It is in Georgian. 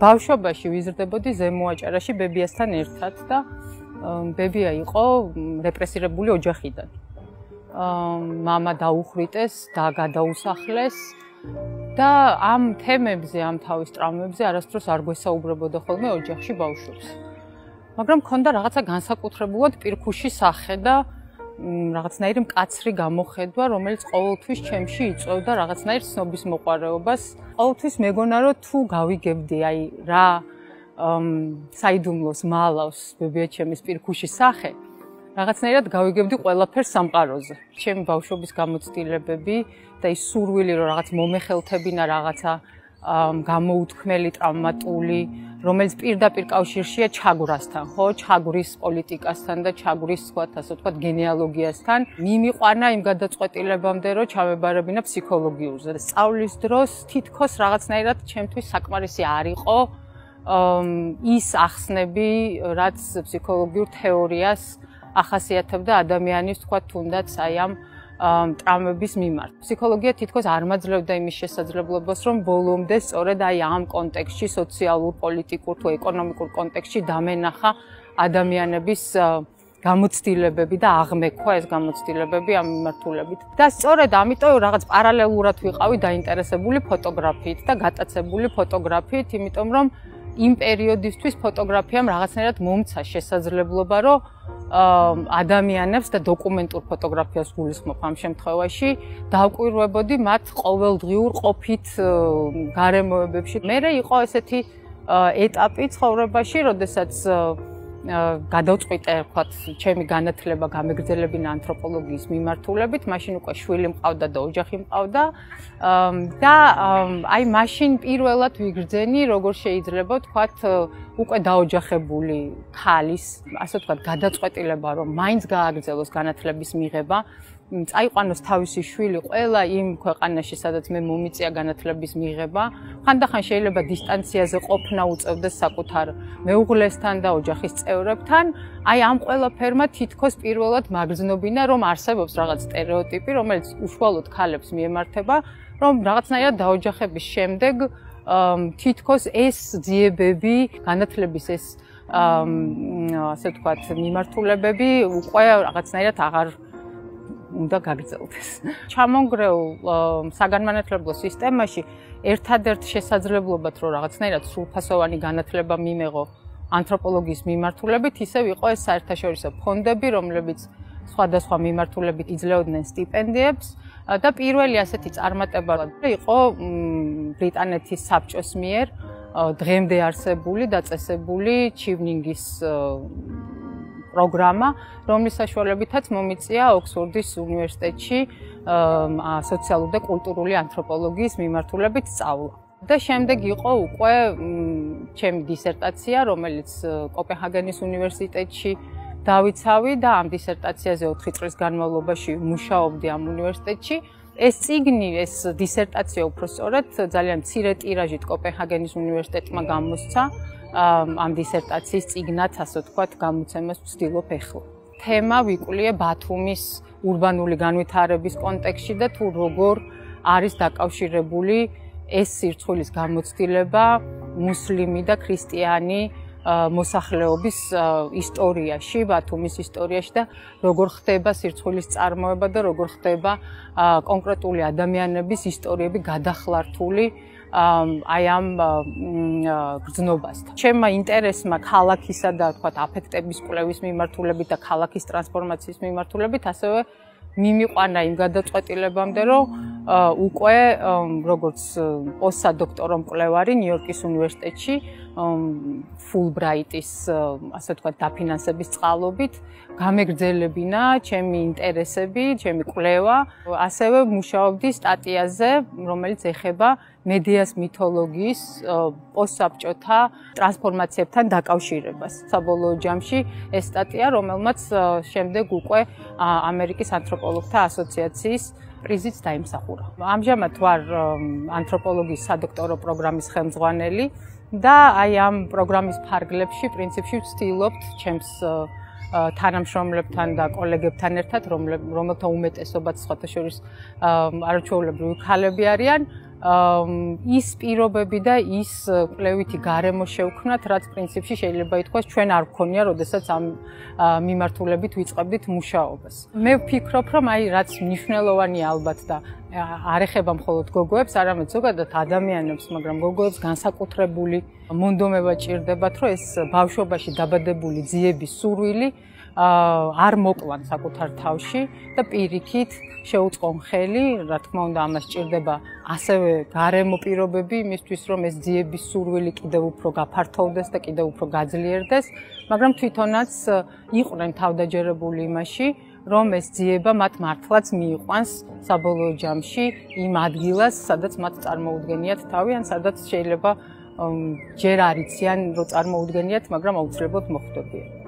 ბავშვობაში ვიზრდებოდი ზემოაჭარაში ბებიასთან ერთად და ბებია იყო რეპრესირებული ოჯახიდან. მამა დაუხრიტეს და გადაუსახლეს და ამ თემებზე, ამ თავის ტრამვებზე არასდროს არ გვესაუბრებოდა ხოლმე ოჯახში ბავშვებს. მაგრამ მქონდა რაღაცა განსაკუთრებულად პირქუში სახე და რაღაცნაირი მკაცრი გამოხედვა, რომელიც ყოველთვის ჩემში იწვევდა რაღაცნაირ ცნობის მოყარეობას. ყოველთვის მეგონა რომ თუ გავიგებდი აი რა საიდუმლოს მალავს ბებიაჩემის პირქუში სახე, რაღაცნაირად გავიგებდი ყველაფერს სამყაროზე. ჩემი ბავშვობის გამოცდილებები და ის სურვილი რომ რაღაც მომეხელთებინა რაღაცა გამოუთქმელი ტრავმატული რომელიც პირდაპირ კავშირშია ჩაგვრასთან, ხო, ჩაგვრის პოლიტიკასთან და ჩაგვრის, ვთქვათ, ასე ვთქვათ, გენეალოგიასთან. მიმიყვანა იმ გადაწყვეტილებამდე, რომ ჩავებარებინა ფსიქოლოგიურზე. სწავლის დროს თითქოს რაღაცნაირად ჩემთვის საკმარისი არ იყო ის ახსნები, რაც ფსიქოლოგიურ თეორიას ახასიათებდა ადამიანის, ვთქვათ, თუნდაც აი ამ ტრამების მიმართ. ფსიქოლოგია თითქოს არ მაძლევდა იმის შესაძლებლობას, რომ ბოლომდე სწორედ აი ამ კონტექსტში, სოციალურ, პოლიტიკურ თუ ეკონომიკურ კონტექსტში დამენახა ადამიანების გამოცდილებები და აღმექვა ეს გამოცდილებები ამ მიმართულებით. და სწორედ ამიტომ რაღაც პარალელურად ვიყავი დაინტერესებული ფოტოგრაფიით და გატაცებული ფოტოგრაფიით, იმიტომ რომ იმ პერიოდისთვის ფოტოგრაფიამ რაღაცნაირად მომცა შესაძლებლობა, რომ ადამიანებს და დოკუმენტურ ფოტოგრაფიას გულისხმობ ამ შემთხვევაში დავკვირვებოდი მათ ყოველდღიურ ყოფით გარემოებებში. მე იყო ესეთი ეტაპი ცხოვრებაში, როდესაც გადავწყვიტე, ვთქვათ, ჩემი განათლება გამეგრძელებინა ანთროპოლოგიის მიმართულებით, მაშინ უკვე შვილი მყავდა და ოჯახი მყავდა. და აი მაშინ პირველად ვიგრძენი, როგორ შეიძლება, ვთქვათ, უკვე დაოჯახებული ქალის, ასე ვთქვათ, გადაწყვეტილება, რომ მაინც გააგრძელოს განათლების მიღება. წაიყვანოს თავისი შვილი ყველა იმ ქვეყანაში, სადაც მე მომიწია განათლების მიღება. ხანდახან შეიძლება დისტანციაზე ყოფნა უწევდეს საკუთარ მეუღლესთან და ოჯახის წევრებთან. აი ამ ყველაფერმა თითქოს პირველად მაგრძნობინა, რომ არსებობს რაღაც стереოტიპი, რომელიც უშუალოდ ქალებს მიემართება, რომ რაღაცნაირად დაოჯახების შემდეგ თითქოს ეს ძიებები, განათლების ეს ასე ვთქვათ, მიმართულებები უკვე რაღაცნაირად აღარ უნდა გაგრძელდეს. ჩამონგრეულ საგანმანათლებლო სისტემაში ერთადერთ შესაძლებლობად რომ რაღაცნაირად სრულფასოვანი განათლება მიმეღო ანთროპოლოგიის მიმართულებით, ისევ იყო ეს საერთაშორისო ფონდები, რომლებიც სხვადასხვა მიმართულებით იძლეოდნენ სტიპენდიებს და პირველი ასეთი წარმატება იყო ბრიტანეთის საბჭოს მიერ დღემდე არსებული დაწესებული ჩივნინგის პროგრამა, რომლის საშუალებითაც მომიწია ოქსფორდის უნივერსიტეტში სოციალური და კულტურული ანთროპოლოგიის მიმართულებით სწავლა. და შემდეგ იყო უკვე ჩემი დისერტაცია, რომელიც კოპენჰაგენის უნივერსიტეტში დავიცავი და ამ დისერტაციაზე 4 წლის განმავლობაში მუშაობდი ამ უნივერსიტეტში. ეს ციგნი, ეს დისერტაცია უბრალოდ ძალიან ცირე ტირაჟით კოპენჰაგენის უნივერსიტეტმა გამოსცა. ამ დისერტაციის ციგნად, ასე ვთქვათ, გამოცემას ვცდილობ ახლა. თემა ვიკვლია ბათუმის урბანული განვითარების კონტექსტში და თუ როგორ არის დაკავშირებული ეს სირცხვილის გამოცდილება მუსლიმი და ქრისტიანი მოსახლეობის ისტორიაში, ბათუმის ისტორიაში და როგორ ხდება სირცხვილის წარმოება და როგორ ხდება კონკრეტული ადამიანების ისტორიები გადახლართული აი ამ გრძნობასთან. ჩემმა ინტერესმა ქალაქისა და თქვა აფექტების კვლევის მიმართულებით და ქალაქის ტრანსფორმაციის მიმართულებით ასევე მიმიყვანა იმ გადაწყვეტილებამდე, რომ უკვე როგორც პოსტსადოქტორო მკვლევარი ნიუ-იორკის უნივერსიტეტში ფულბრაიტის ასე ვთქვათ დაფინანსების წყალობით გამეგრძელებინა ჩემი ინტერესები, ჩემი კვლევა, ასევე მუშაობდი სტატიაზე, რომელიც ეხება მედიას მითოლოგიის პოსტსაბჭოთა ტრანსფორმაციებთან დაკავშირებას. საბოლოო ჯამში ეს სტატია, რომელმაც შემდეგ უკვე ამერიკის ანთროპოლოგთა ასოციაციის პრიზიც დაიმსახურა. ამჟამად ვარ ანთროპოლოგიის სადოქტორო პროგრამის ხელმძღვანელი და აი ამ პროგრამის ფარგლებში პრინციპში ვცდილობთ ჩემს თანამშრომლებთან და კოლეგებთან ერთად, რომელთა უმეტესობაც სხვათა შორის არაჩვეულებრივი ქალები არიან, ის პირობები და ის კლევითი გარემო შევქმნათ, რაც პრინციპში შეიძლება ითქვას ჩვენ არ გქონია, როდესაც ამ მიმართულებით ვიწყებდით მუშაობას. მე ვფიქრობ, რომ აი რაც მნიშვნელოვანია ალბათ და არ ეხება მხოლოდ გოგოებს, არამედ ზოგადად ადამიანებს, მაგრამ გოგოებს განსაკუთრებული მონდომება ჭირდებათ, რომ ეს ბავშვობაში დაბადებული ძიების სურვილი არ მოკლან საკუთარ თავში და პირიქით შეუწყონ ხელი, რა თქმა უნდა, ამას ჭირდება ასევე გარემო პირობები იმისთვის, რომ ეს ძიების სურვილი კიდევ უფრო გაფართოვდეს და კიდევ უფრო გაძლიერდეს, მაგრამ თვითონაც იყვნენ თავდაჯერებული იმაში, რომ ეს ძიება მათ მართლაც მიიყვანს საბოლოო ჯამში იმ ადგილას, სადაც მათ წარმოუდგენიათ თავი, ან სადაც შეიძლება ჯერ არ იციან, რომ წარმოუდგენიათ, მაგრამ აუცილებლად მოხვდებიან.